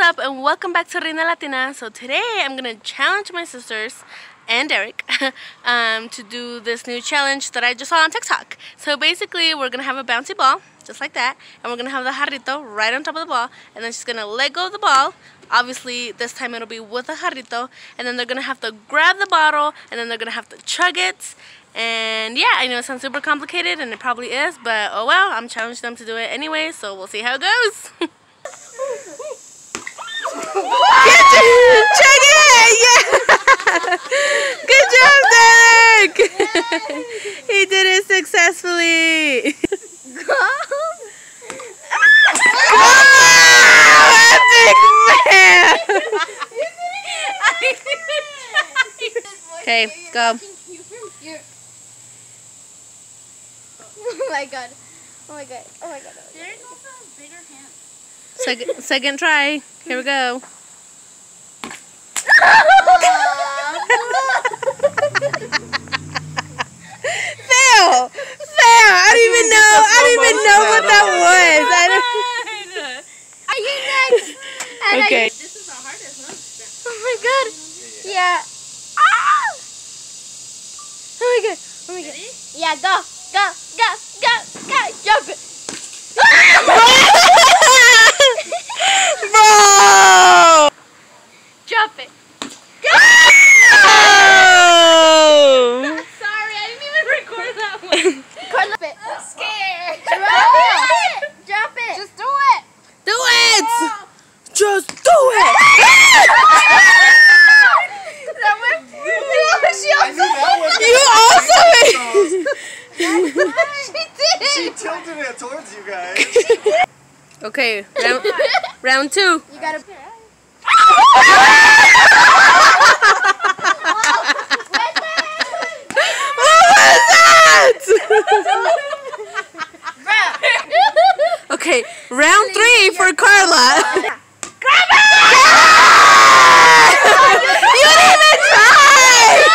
up and welcome back to Reina Latina. So today I'm gonna challenge my sisters and Derek um, to do this new challenge that I just saw on TikTok. So basically we're gonna have a bouncy ball, just like that, and we're gonna have the jarrito right on top of the ball, and then she's gonna let go of the ball. Obviously this time it'll be with a jarrito, and then they're gonna have to grab the bottle, and then they're gonna have to chug it, and yeah, I know it sounds super complicated, and it probably is, but oh well, I'm challenging them to do it anyway, so we'll see how it goes. Check it! Yeah! Good job, Derek! he did it successfully! epic man! Okay, go. Oh my god. Oh my god. Oh my god. Derek also has bigger hands. Second, second try. Here we go. My god. Oh my god. Yeah, go. Go. Go. Go. Go. Jump it. towards you guys. Okay, round, round two. You gotta. What was that? okay, round three for Carla. Grab it! You didn't even try!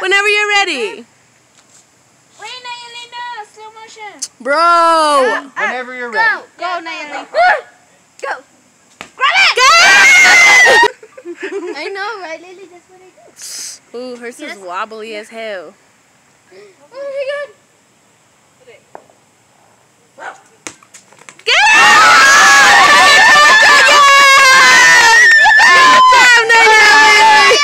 Whenever you're ready. Wait, Nayelina, slow motion. Bro! Whenever you're ready. Go. Go, Naomi. Go. I know, right, Lily? That's what I do. Ooh, hers is wobbly as hell. Oh my god. Get it! Good job, Naomi!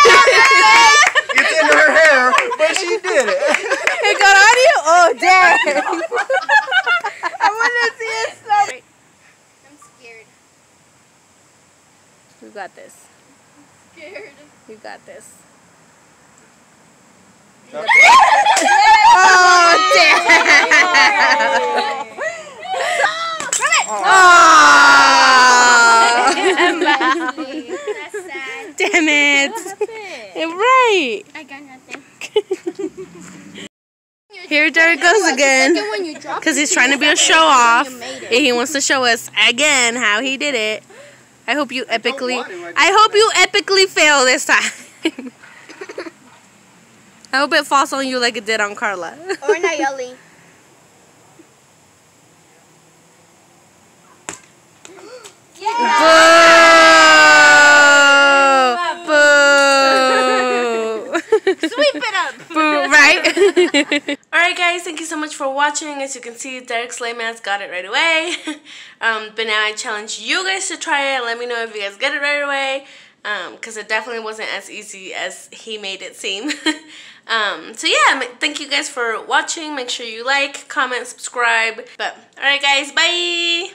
It's in her hair, but she did it. It got audio? Oh, dang. I want to see it so. I'm scared. You got this. Scared. You got this. Okay. Oh, damn. Oh. That's sad. Damn it. Right. I got nothing. Here Derek goes again. When you drop Because he's trying to be a show off. You made it. And he wants to show us again how he did it. I hope you epically want I I hope you epically fail this time. I hope it falls on you like it did on Carla. Or Nayeli. Boo! Sweep it up. Boo, right? Alright guys, thank you so much for watching. As you can see, Derek Slayman's got it right away. um, but now I challenge you guys to try it. Let me know if you guys get it right away. Because it definitely wasn't as easy as he made it seem. um, so yeah, thank you guys for watching. Make sure you like, comment, subscribe. But alright guys, bye!